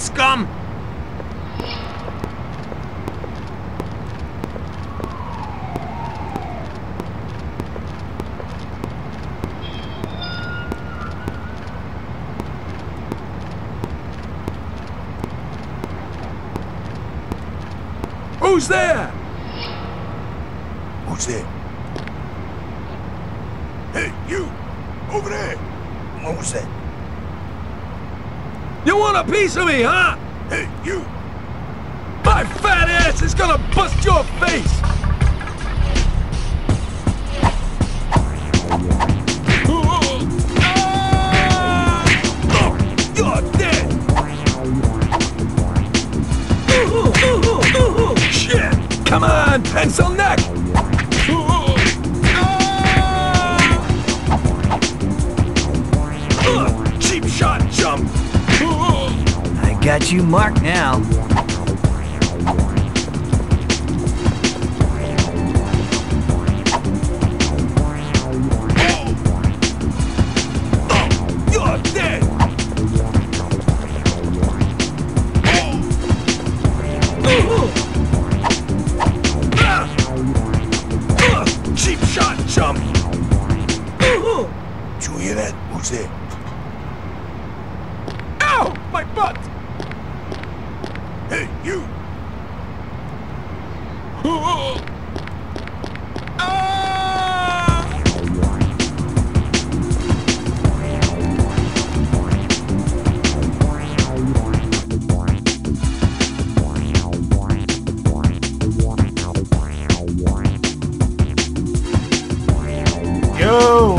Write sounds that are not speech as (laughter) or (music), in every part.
scum! Who's there? Who's there? Hey, you! Over there! What was that? You want a piece of me, huh? Hey, you! My fat ass is gonna bust your face! You're dead! Shit! Come on, pencil neck! You mark now.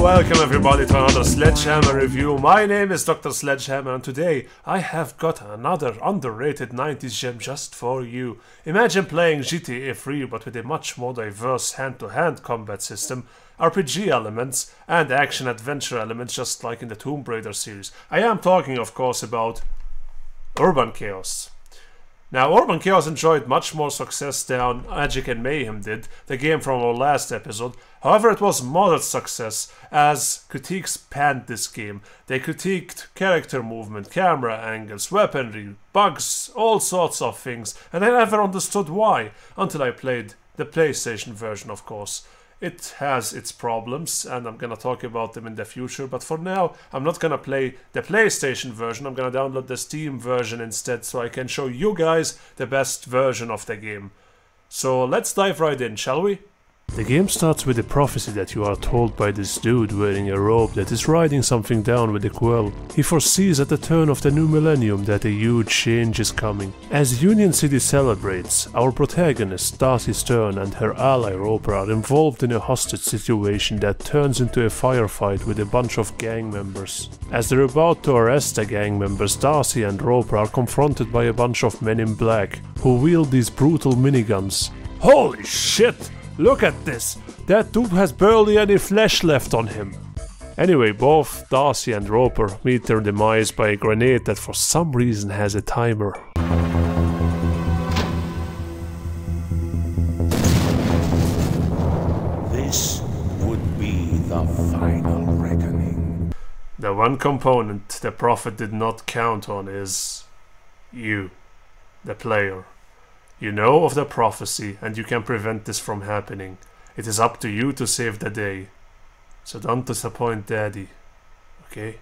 Welcome everybody to another Sledgehammer review. My name is Dr. Sledgehammer and today I have got another underrated 90s gem just for you. Imagine playing GTA 3 but with a much more diverse hand-to-hand combat system, RPG elements and action-adventure elements just like in the Tomb Raider series. I am talking of course about Urban Chaos. Now, Urban Chaos enjoyed much more success than Magic and Mayhem did, the game from our last episode. However, it was modest success, as critiques panned this game. They critiqued character movement, camera angles, weaponry, bugs, all sorts of things, and I never understood why, until I played the PlayStation version, of course. It has its problems, and I'm gonna talk about them in the future. But for now, I'm not gonna play the PlayStation version. I'm gonna download the Steam version instead, so I can show you guys the best version of the game. So let's dive right in, shall we? The game starts with a prophecy that you are told by this dude wearing a robe that is writing something down with a quill. He foresees at the turn of the new millennium that a huge change is coming. As Union City celebrates, our protagonist D'arci Stern and her ally Roper are involved in a hostage situation that turns into a firefight with a bunch of gang members. As they're about to arrest the gang members, D'arci and Roper are confronted by a bunch of men in black who wield these brutal miniguns. Holy shit! Look at this! That dude has barely any flesh left on him. Anyway, both D'arci and Roper meet their demise by a grenade that for some reason has a timer. This would be the final reckoning. The one component the Prophet did not count on is you, the player. You know of the prophecy and you can prevent this from happening. It is up to you to save the day. So don't disappoint Daddy. Okay?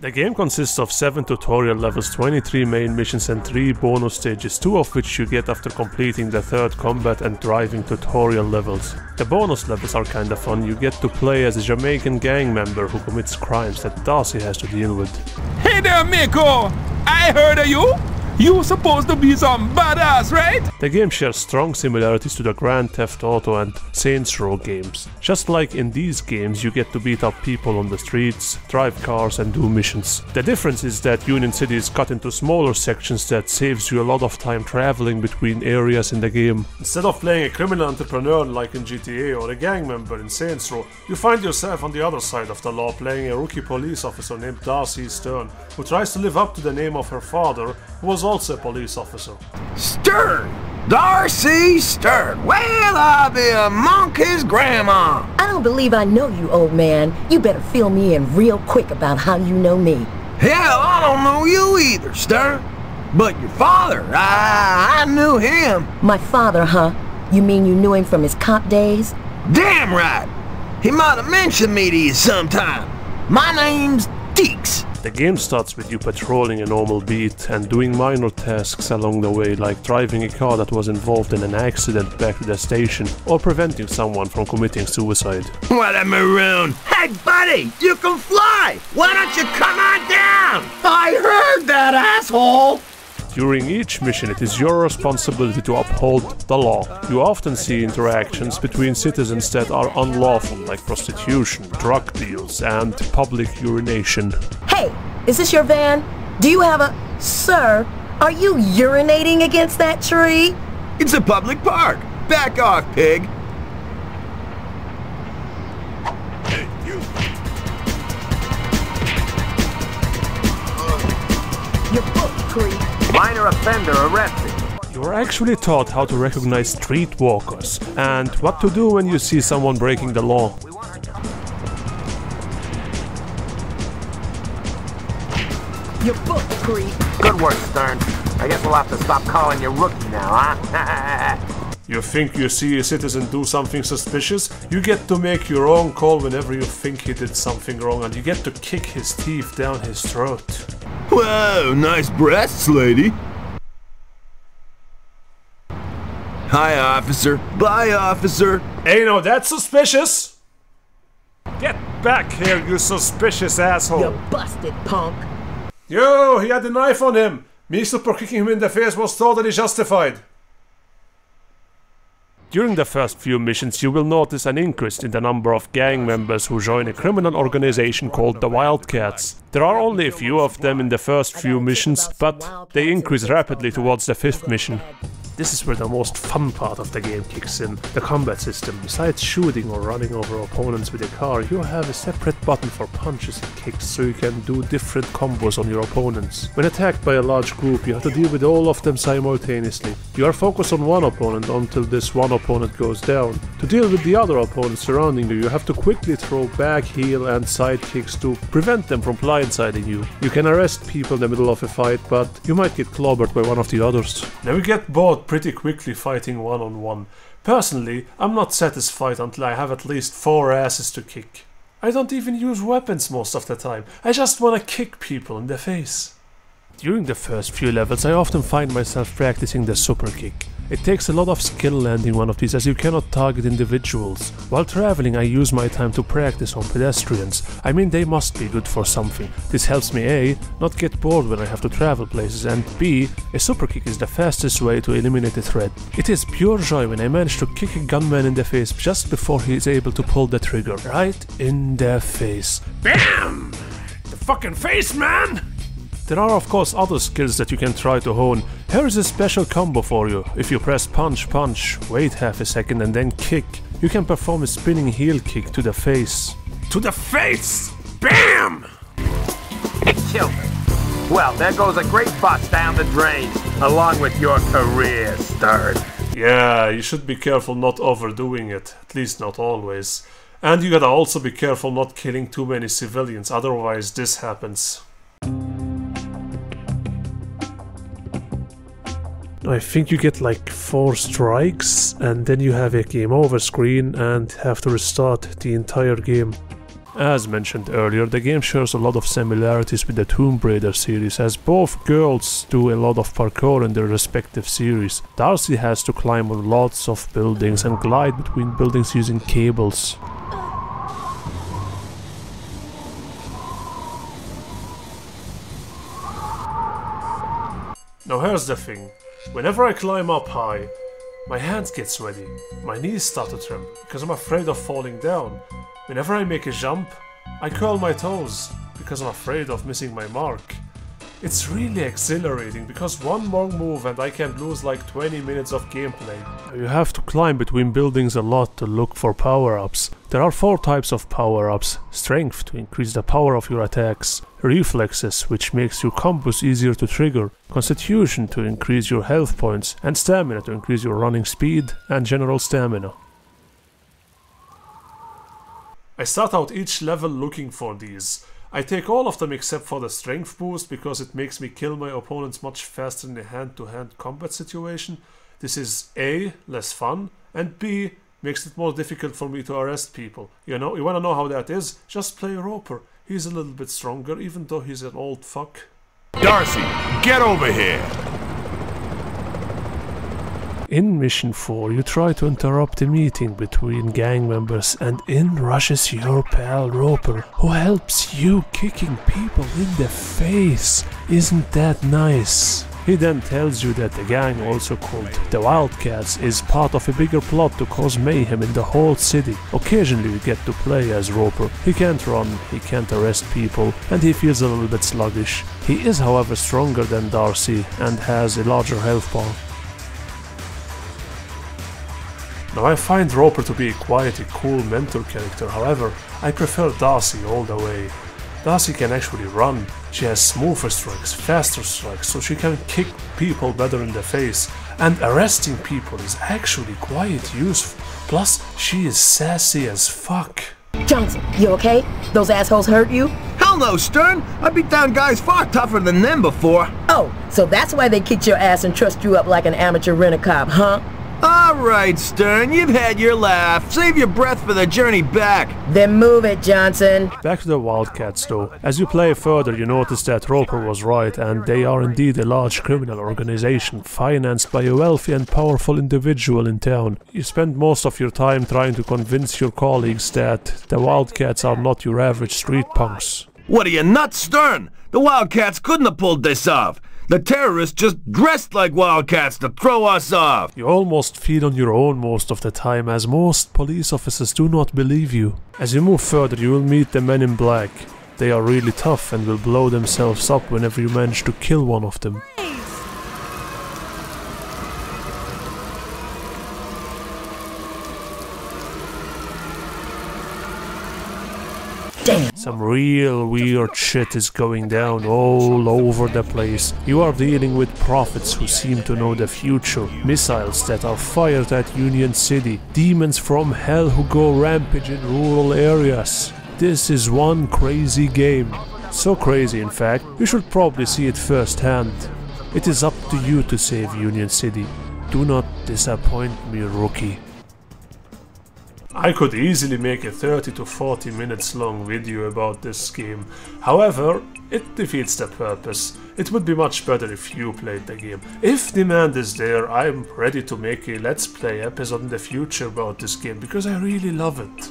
The game consists of 7 tutorial levels, 23 main missions and 3 bonus stages, 2 of which you get after completing the third combat and driving tutorial levels. The bonus levels are kinda fun, you get to play as a Jamaican gang member who commits crimes that D'arci has to deal with. Hey there, Miko! I heard of you! You supposed to be some badass, right? The game shares strong similarities to the Grand Theft Auto and Saints Row games. Just like in these games, you get to beat up people on the streets, drive cars, and do missions. The difference is that Union City is cut into smaller sections that saves you a lot of time traveling between areas in the game. Instead of playing a criminal entrepreneur like in GTA or a gang member in Saints Row, you find yourself on the other side of the law playing a rookie police officer named D'arci Stern, who tries to live up to the name of her father, who was also a police officer. Stern! D'arci Stern! Well, I'll be a monkey's grandma! I don't believe I know you, old man. You better fill me in real quick about how you know me. Hell, I don't know you either, Stern. But your father, I, I knew him. My father, huh? You mean you knew him from his cop days? Damn right. He might have mentioned me to you sometime. My name's Deeks. The game starts with you patrolling a normal beat and doing minor tasks along the way, like driving a car that was involved in an accident back to the station, or preventing someone from committing suicide. What a maroon. Hey, buddy, you can fly. Why don't you come on down? I heard that, asshole. During each mission, it is your responsibility to uphold the law. You often see interactions between citizens that are unlawful, like prostitution, drug deals, and public urination. Hey, is this your van? Do you have a... Sir, are you urinating against that tree? It's a public park. Back off, pig. You. Your book, creep. Minor offender arrested. You are actually taught how to recognize streetwalkers and what to do when you see someone breaking the law. Your book, creep. Good work, Stern. I guess we'll have to stop calling you rookie now, huh? (laughs) You think you see a citizen do something suspicious? You get to make your own call whenever you think he did something wrong and you get to kick his teeth down his throat. Whoa, nice breasts, lady. Hi, officer. Bye, officer. Hey, no, that's suspicious! Get back here, you suspicious asshole. You busted, punk. Yo, he had a knife on him! Me super kicking him in the face was totally justified. During the first few missions, you will notice an increase in the number of gang members who join a criminal organization called the Wildcats. There are only a few of them in the first few missions, but they increase rapidly towards the fifth mission. This is where the most fun part of the game kicks in, the combat system. Besides shooting or running over opponents with a car, you have a separate button for punches and kicks so you can do different combos on your opponents. When attacked by a large group, you have to deal with all of them simultaneously. You are focused on one opponent until this one opponent goes down. To deal with the other opponents surrounding you, you have to quickly throw back, heel, and side kicks to prevent them from blindsiding you. You can arrest people in the middle of a fight, but you might get clobbered by one of the others. Now you get pretty quickly fighting one on one. Personally, I'm not satisfied until I have at least four asses to kick. I don't even use weapons most of the time. I just wanna kick people in the face. During the first few levels, I often find myself practicing the super kick. It takes a lot of skill landing one of these as you cannot target individuals. While traveling, I use my time to practice on pedestrians. I mean, they must be good for something. This helps me A. not get bored when I have to travel places, and B. a super kick is the fastest way to eliminate a threat. It is pure joy when I manage to kick a gunman in the face just before he is able to pull the trigger. Right in the face. BAM! The fucking face, man! There are of course other skills that you can try to hone. Here is a special combo for you. If you press punch punch, wait half a second and then kick, you can perform a spinning heel kick to the face. To the face! BAM! It Killed her. Well, there goes a great bust down the drain, along with your career, Stern. Yeah, you should be careful not overdoing it, at least not always. And you gotta also be careful not killing too many civilians, otherwise this happens. I think you get like four strikes and then you have a game over screen and have to restart the entire game. As mentioned earlier, the game shares a lot of similarities with the Tomb Raider series, as both girls do a lot of parkour in their respective series. D'arci has to climb on lots of buildings and glide between buildings using cables. Now here's the thing. Whenever I climb up high, my hands get sweaty, my knees start to tremble because I'm afraid of falling down. Whenever I make a jump, I curl my toes because I'm afraid of missing my mark. It's really exhilarating because one wrong move and I can lose like 20 minutes of gameplay. You have to climb between buildings a lot to look for power ups. There are four types of power ups strength to increase the power of your attacks, reflexes, which makes your combos easier to trigger, constitution to increase your health points, and stamina to increase your running speed and general stamina. I start out each level looking for these. I take all of them except for the strength boost because it makes me kill my opponents much faster in a hand to hand combat situation. This is A, less fun, and B, makes it more difficult for me to arrest people. You know, you wanna know how that is? Just play Roper. He's a little bit stronger, even though he's an old fuck. D'arci, get over here. In Mission 4, you try to interrupt a meeting between gang members, and in rushes your pal Roper, who helps you kicking people in the face. Isn't that nice? He then tells you that the gang, also called the Wildcats, is part of a bigger plot to cause mayhem in the whole city. Occasionally you get to play as Roper. He can't run, he can't arrest people, and he feels a little bit sluggish. He is however stronger than D'arci and has a larger health bar. Now I find Roper to be quite a cool mentor character, however, I prefer D'arci all the way. D'arci can actually run, she has smoother strikes, faster strikes, so she can kick people better in the face, and arresting people is actually quite useful. Plus, she is sassy as fuck. Johnson, you okay? Those assholes hurt you? Hell no, Stern! I beat down guys far tougher than them before. Oh, so that's why they kicked your ass and trussed you up like an amateur rent-a-cop, huh? All right, Stern, you've had your laugh. Save your breath for the journey back. Then move it, Johnson. Back to the Wildcats though. As you play further, you notice that Roper was right, and they are indeed a large criminal organization financed by a wealthy and powerful individual in town. You spend most of your time trying to convince your colleagues that the Wildcats are not your average street punks. What are you nuts, Stern? The Wildcats couldn't have pulled this off. The terrorists just dressed like Wildcats to throw us off. You almost feel on your own most of the time, as most police officers do not believe you. As you move further, you will meet the men in black. They are really tough and will blow themselves up whenever you manage to kill one of them. Some real weird shit is going down all over the place. You are dealing with prophets who seem to know the future, missiles that are fired at Union City, demons from hell who go rampage in rural areas. This is one crazy game. So crazy, in fact, you should probably see it firsthand. It is up to you to save Union City. Do not disappoint me, rookie. I could easily make a 30 to 40 minutes long video about this game. However, it defeats the purpose. It would be much better if you played the game. If demand is there, I'm ready to make a let's play episode in the future about this game because I really love it.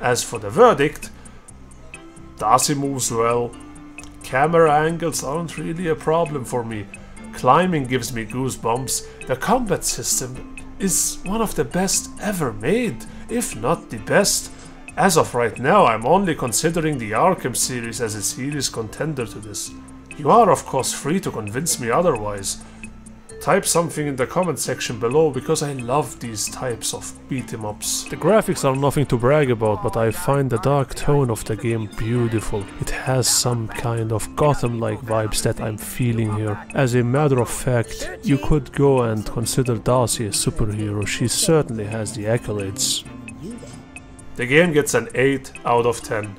As for the verdict, D'arci moves well. Camera angles aren't really a problem for me. Climbing gives me goosebumps. The combat system is one of the best ever made, if not the best. As of right now, I'm only considering the Arkham series as a serious contender to this. You are of course free to convince me otherwise. Type something in the comment section below because I love these types of beat 'em ups. The graphics are nothing to brag about, but I find the dark tone of the game beautiful. It has some kind of Gotham-like vibes that I'm feeling here. As a matter of fact, you could go and consider D'arci a superhero. She certainly has the accolades. The game gets an 8 out of 10.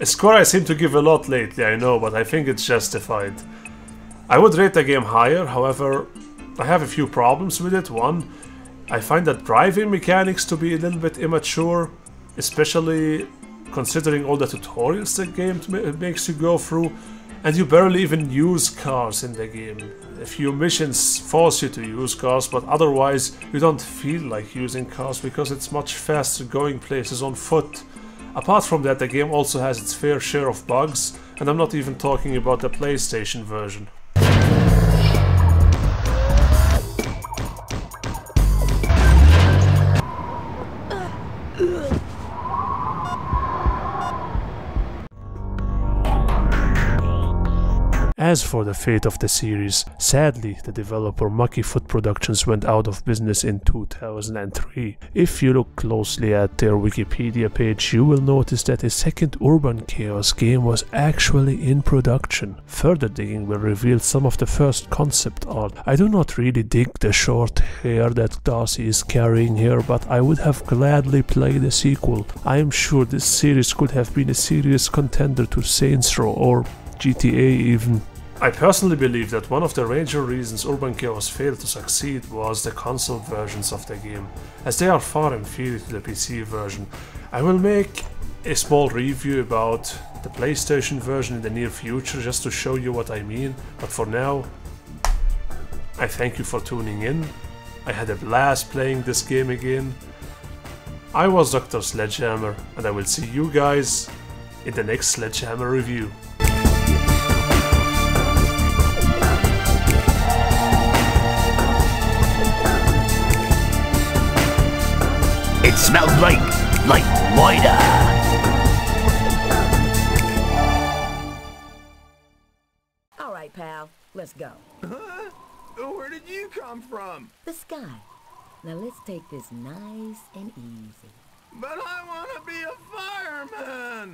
A score I seem to give a lot lately, I know, but I think it's justified. I would rate the game higher, however, I have a few problems with it. One, I find the driving mechanics to be a little bit immature, especially considering all the tutorials the game makes you go through, and you barely even use cars in the game. A few missions force you to use cars, but otherwise you don't feel like using cars because it's much faster going places on foot. Apart from that, the game also has its fair share of bugs, and I'm not even talking about the PlayStation version. As for the fate of the series, sadly, the developer Mucky Foot Productions went out of business in 2003. If you look closely at their Wikipedia page, you will notice that a second Urban Chaos game was actually in production. Further digging will reveal some of the first concept art. I do not really dig the short hair that D'arci is carrying here, but I would have gladly played a sequel. I am sure this series could have been a serious contender to Saints Row or GTA even. I personally believe that one of the major reasons Urban Chaos failed to succeed was the console versions of the game, as they are far inferior to the PC version. I will make a small review about the PlayStation version in the near future just to show you what I mean, but for now, I thank you for tuning in. I had a blast playing this game again. I was Dr. Sledgehammer, and I will see you guys in the next Sledgehammer review. It smells like, like moida. All right, pal. Let's go. Huh? Oh, where did you come from? The sky. Now let's take this nice and easy. But I want to be a fireman!